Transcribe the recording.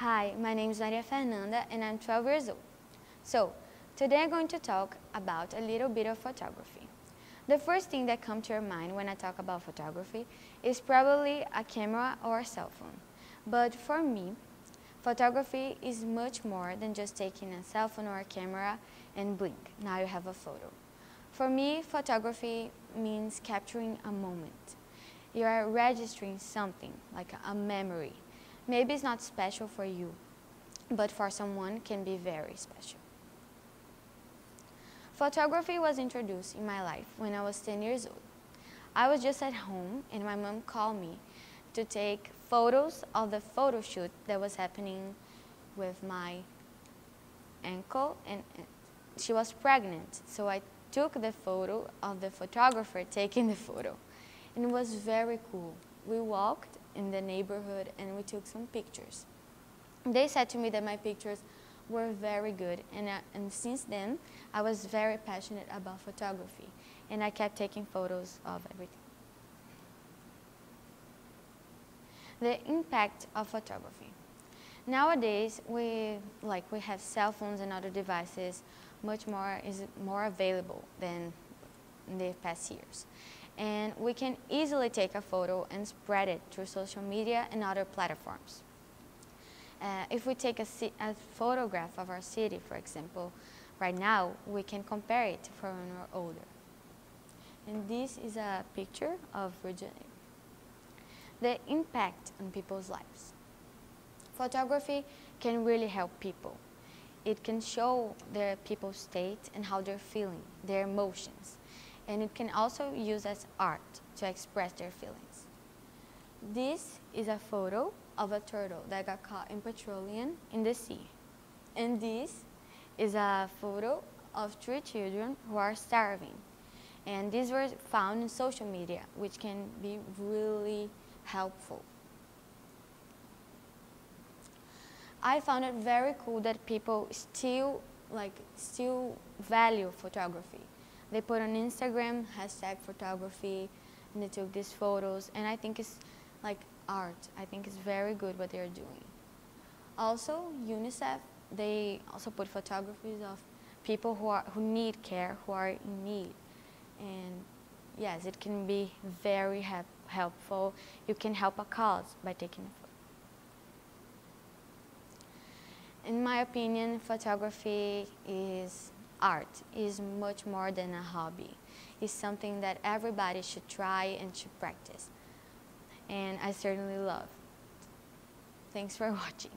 Hi, my name is Maria Fernanda and I'm 12 years old. So, today I'm going to talk about a little bit of photography. The first thing that comes to your mind when I talk about photography is probably a camera or a cell phone. But for me, photography is much more than just taking a cell phone or a camera and blink, now you have a photo. For me, photography means capturing a moment. You are registering something, like a memory, Maybe it's not special for you, but for someone can be very special. Photography was introduced in my life when I was 10 years old. I was just at home and my mom called me to take photos of the photo shoot that was happening with my uncle and she was pregnant. So I took the photo of the photographer taking the photo and it was very cool. We walked in the neighborhood and we took some pictures. They said to me that my pictures were very good and, uh, and since then I was very passionate about photography and I kept taking photos of everything. The impact of photography. Nowadays we like we have cell phones and other devices much more is more available than in the past years and we can easily take a photo and spread it through social media and other platforms. Uh, if we take a, a, photograph of our city, for example, right now, we can compare it to when we're older. And this is a picture of Janeiro. The impact on people's lives. Photography can really help people. It can show their people's state and how they're feeling, their emotions and it can also use as art to express their feelings. This is a photo of a turtle that got caught in petroleum in the sea. And this is a photo of three children who are starving. And these were found in social media, which can be really helpful. I found it very cool that people still like still value photography they put on Instagram, hashtag photography, and they took these photos. And I think it's like art. I think it's very good what they're doing. Also, UNICEF, they also put photographies of people who, are, who need care, who are in need. And yes, it can be very help, helpful. You can help a cause by taking a photo. In my opinion, photography is art is much more than a hobby. It's something that everybody should try and should practice. And I certainly love. Thanks for watching.